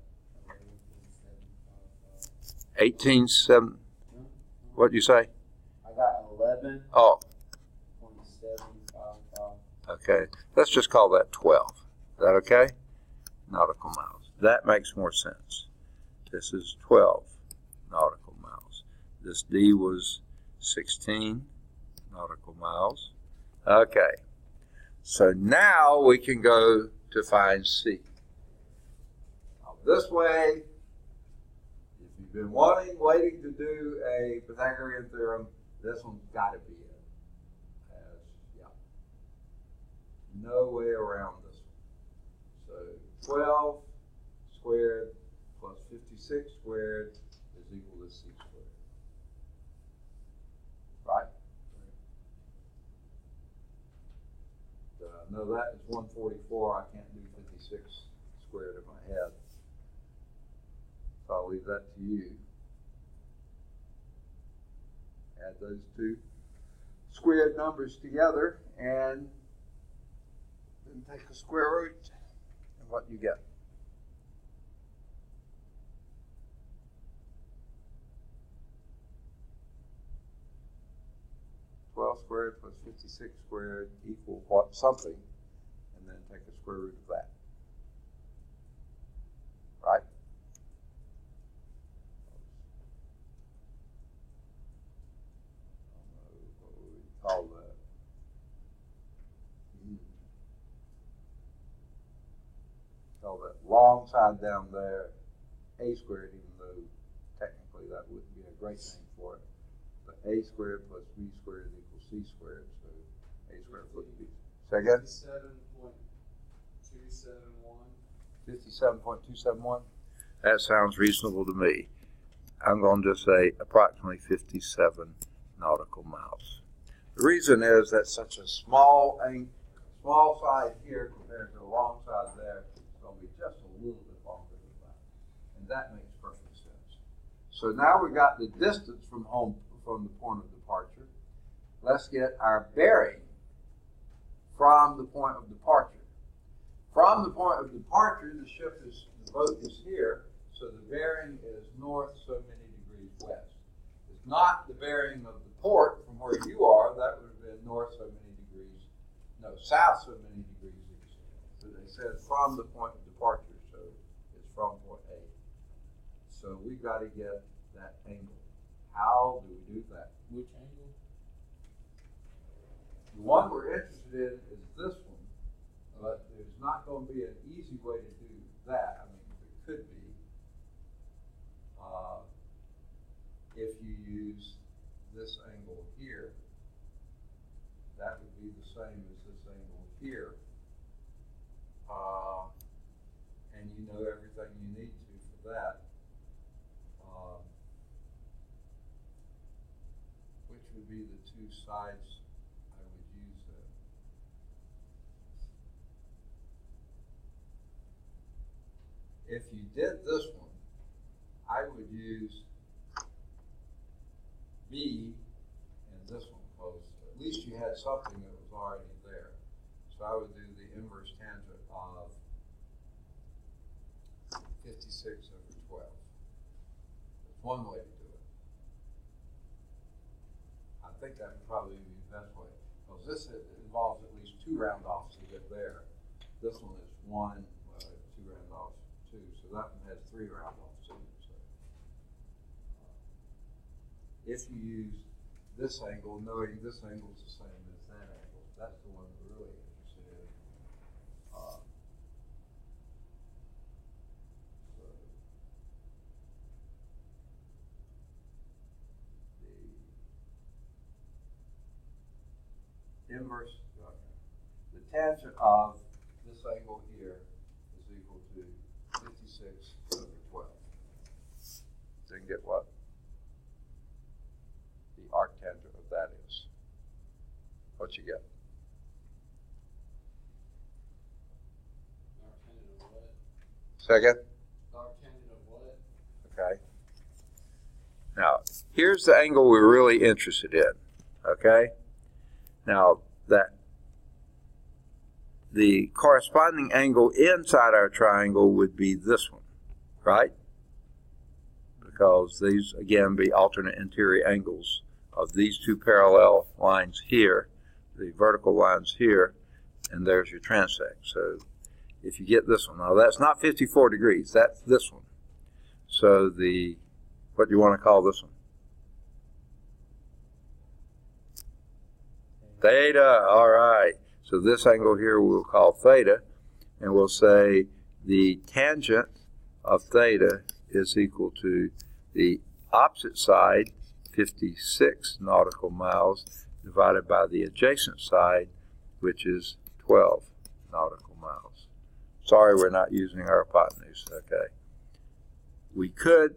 eleven point seven five 18, 7, what'd you say? I got 11. Oh. okay. Let's just call that 12. Is that okay? Nautical miles. That makes more sense. This is 12 nautical miles. This D was 16 nautical miles. Okay. So now we can go to find C. Now this way, you've been wanting, waiting to do a Pythagorean theorem, this one's got to be it. As, yeah. No way around this one. So 12 squared plus 56 squared is equal to c squared. Right? Uh, no, that is 144. I can't do 56 squared in my head. So I'll leave that to you. Add those two squared numbers together and then take the square root and what you get. Twelve squared plus fifty-six squared equal what, something, and then take the square root of that. Right? I don't know, what would we call that? Hmm. Call that long side down there, a squared, even though technically that wouldn't be a great name for it. But a squared plus b squared equals c squared, so a squared plus b. Say again? Fifty-seven point two seven one. Fifty-seven point two seven one? That sounds reasonable to me. I'm going to just say approximately fifty-seven nautical miles. The reason is that such a small, small side here compared to a long side there, it's going to be just a little bit longer than that. And that makes perfect sense. So now we've got the distance from home, from the point of departure. Let's get our bearing from the point of departure. From the point of departure, the ship is, the boat is here, so the bearing is north so many degrees west. It's not the bearing of the port from where you are, that would have been north so many degrees, no, south so many degrees east. So they said from the point of departure, so it's from point. So we got to get that angle. How do we do that? Which angle? The one we're interested in is this one, but there's not going to be an easy way to do that. I mean, it could be. Uh, if you use this angle here, that would be the same as this angle here. Uh, and you know everything you need to for that. Um, which would be the two sides I would use. If you did this one, I would use B and this one close. At least you had something that was already there. So I would do the inverse tangent of fifty-six over twelve. That's one way to do it. I think that would probably be the best way, because this involves at least two round offs to get there. This one is one, well, two round offs, two, so that one has three round offs in it, so. uh, If you use this angle, knowing this angle is the same as that angle, that's the one we're really interested in. Uh, So. The inverse, okay. Uh, the tangent of this angle here is equal to fifty-six over twelve. Then get what? The arctangent of that is. What you get? Second? Okay. Now, here's the angle we're really interested in. Okay? Now, that the corresponding angle inside our triangle would be this one, right? Because these, again, be alternate interior angles of these two parallel lines here, the vertical lines here, and there's your transect. So if you get this one, now that's not 54 degrees, that's this one. So the, what do you want to call this one? Theta, all right. So this angle here we'll call theta, and we'll say the tangent of theta is equal to the opposite side, 56 nautical miles, divided by the adjacent side, which is twelve nautical miles. Sorry, we're not using our hypotenuse, okay? We could,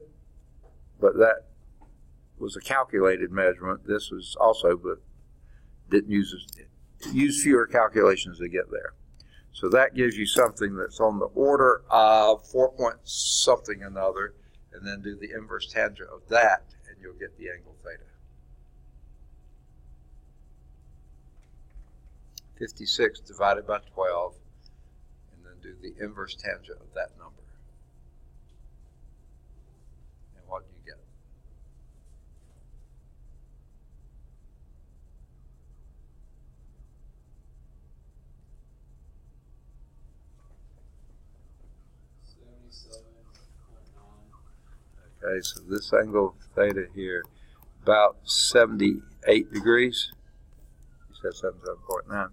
but that was a calculated measurement. This was also, but didn't use, use fewer calculations to get there. So that gives you something that's on the order of four point something another, and then do the inverse tangent of that, and you'll get the angle theta. 56 divided by 12, and then do the inverse tangent of that number. And what do you get? Seventy-seven point nine. Okay, so this angle theta here, about 78 degrees. You said 77.9.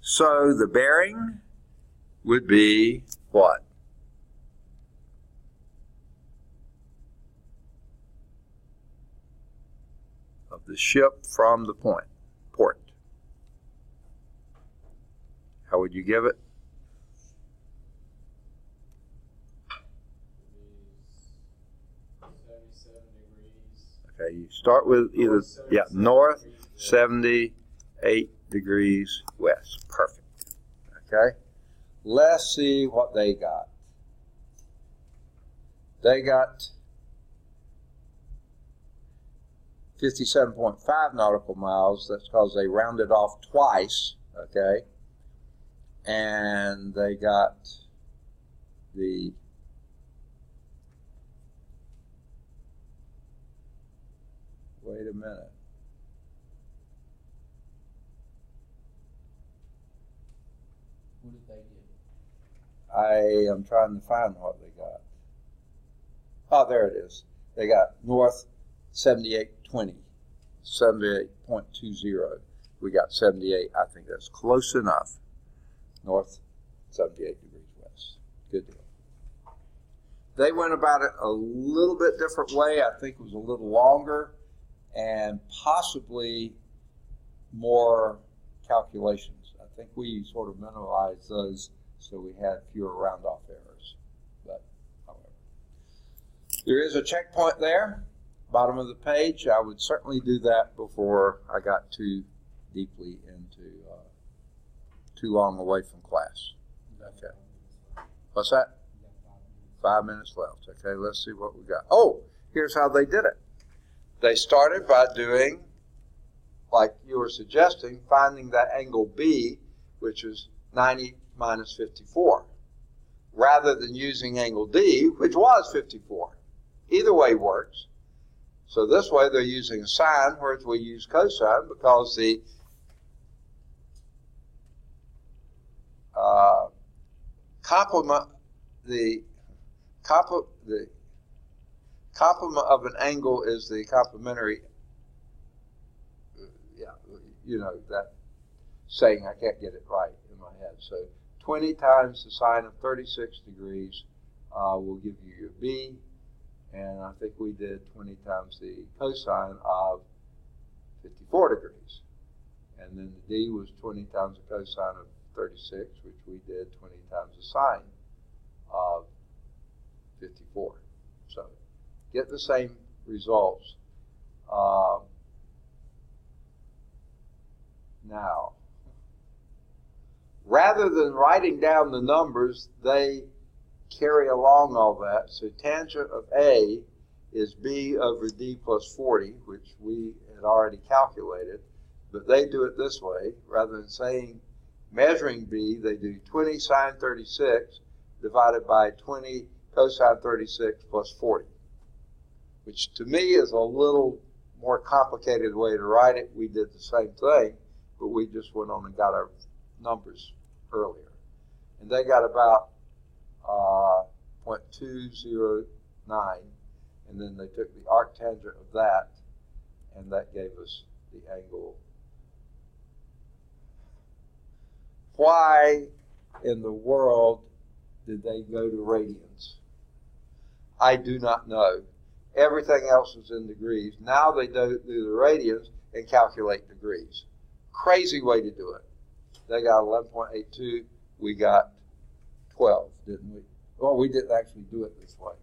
So the bearing would be what? Of the ship from the point, port. How would you give it? Seventy-seven degrees. Okay, you start with either, yeah, north, 78 degrees west. Perfect. Okay? Let's see what they got. They got 57.5 nautical miles. That's because they rounded off twice. Okay? And they got the Wait a minute. What did they get? I am trying to find what they got. Oh, there it is. They got north 7820, 78.20. We got 78. I think that's close enough. North 78 degrees west. Good deal. They went about it a little bit different way. I think it was a little longer and possibly more calculations. I think we sort of minimized those so we had fewer round off errors. But however, there is a checkpoint there, bottom of the page. I would certainly do that before I got too deeply into uh, too long away from class. Okay. What's that? Five minutes left. Okay, let's see what we got. Oh, here's how they did it. They started by doing, like you were suggesting, finding that angle B, which is 90 minus 54, rather than using angle D, which was 54. Either way works. So this way they're using sine, whereas we use cosine because the uh, complement, the complement, the complement of an angle is the complementary. Yeah, you know that saying. I can't get it right in my head. So 20 times the sine of 36 degrees uh, will give you your B, and I think we did 20 times the cosine of 54 degrees. And then the D was 20 times the cosine of 36, which we did 20 times the sine of 54. So get the same results. Um, now, rather than writing down the numbers, they carry along all that. So tangent of A is B over D plus 40, which we had already calculated, but they do it this way. Rather than saying measuring B, they do 20 sine 36 divided by 20 cosine 36 plus 40, which to me is a little more complicated way to write it. We did the same thing, but we just went on and got our numbers earlier. And they got about uh, 0.209, and then they took the arctangent of that, and that gave us the angle. Why in the world did they go to radians? I do not know. Everything else is in degrees. Now they do, do the radians and calculate degrees. Crazy way to do it. They got eleven point eight two. We got twelve, didn't we? Well, we didn't actually do it this way.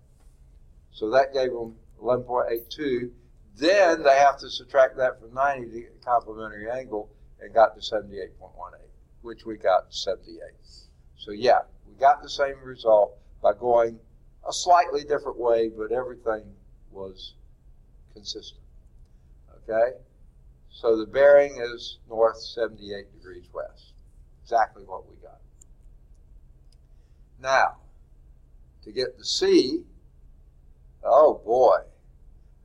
So that gave them eleven point eight two. Then they have to subtract that from ninety to get a complementary angle and got to seventy-eight point one eight, which we got seventy-eight. So yeah, we got the same result by going a slightly different way, but everything was consistent. Okay? So the bearing is north 78 degrees west. Exactly what we got. Now, to get the C, oh boy,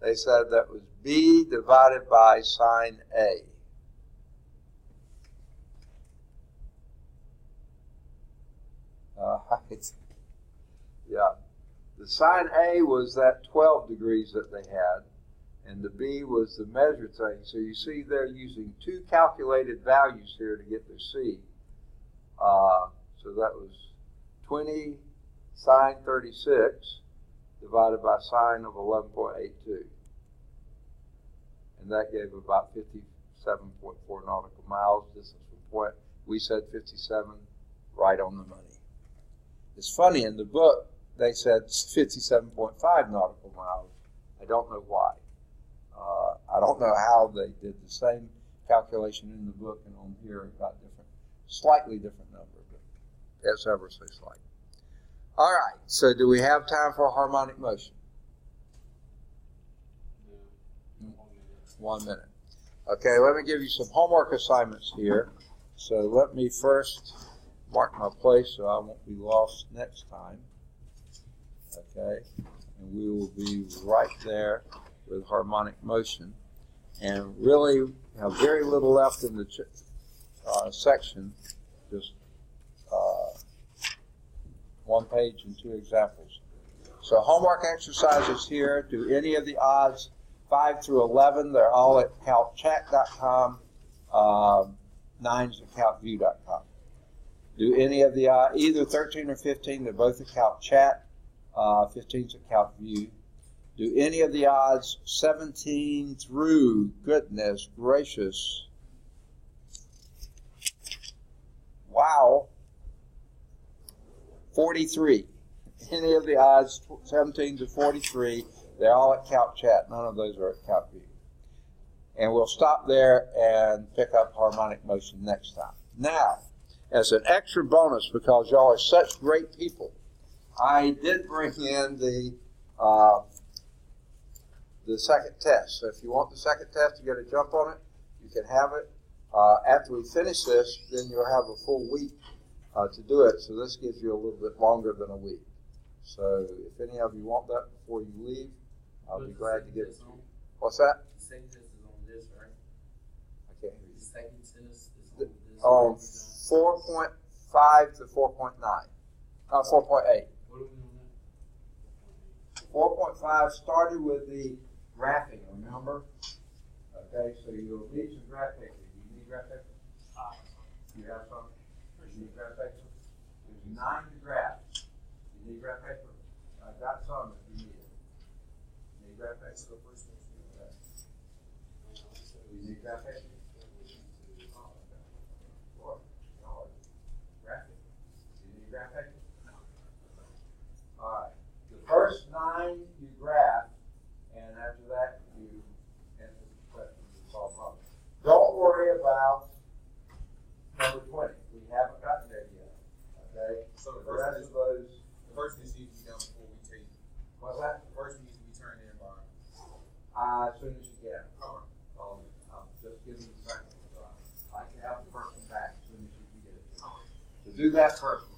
they said that was B divided by sine A. Uh, yeah. The sine A was that 12 degrees that they had, and the B was the measured thing. So you see they're using two calculated values here to get their C. Uh, so that was 20 sine 36 divided by sine of 11.82. And that gave about 57.4 nautical miles distance from point. We said 57, right on the money. It's funny, in the book, they said 57.5 nautical miles. I don't know why. Uh, I don't know how they did the same calculation in the book and on here got different, slightly different number, but it's ever so slight. All right, so do we have time for harmonic motion? One minute. Okay, let me give you some homework assignments here. So let me first mark my place so I won't be lost next time. Okay, and we will be right there with harmonic motion. And really have very little left in the ch- uh, section, just uh, one page and two examples. So homework exercises here. Do any of the odds 5 through 11, they're all at CalcChat.com. Um, nines at calcview.com. Do any of the, uh, either 13 or 15, they're both at CalcChat. Uh, 15's at calcview. Do any of the odds 17 through, goodness gracious. Wow. 43. Any of the odds 17 to 43, they're all at CalcChat. None of those are at CalcView. And we'll stop there and pick up harmonic motion next time. Now, as an extra bonus, because y'all are such great people, I did bring in the uh, the second test. So if you want the second test, you got to jump on it. You can have it. Uh, after we finish this, then you'll have a full week uh, to do it. So this gives you a little bit longer than a week. So if any of you want that before you leave, I'll be glad to give it to you. What's that? The second test is on this, right? I can't hear The second test is on this. On 4.5 to 4.9. Uh, 4.8. We on 4.5 started with the graphing, remember? Okay, so you'll need some graph paper. You need graph paper? You have some? You need graph paper? There's nine to graph. You need graph paper? I got some if you need it. Need graph paper? You need graph paper? Oh, okay. Sure. No, graph paper. You need graph paper? All right. The nine you graph, and after that you answer the questions and solve problems. Don't worry about number twenty. We haven't gotten there yet. Okay. So the The first, rest is, of those. the first needs to be done before we take. What's that? The first needs to be turned in by. Uh, as soon as you can. Oh, Um, I'm just giving you a second. So I can have the person back as soon as you can get it. So do that first before you do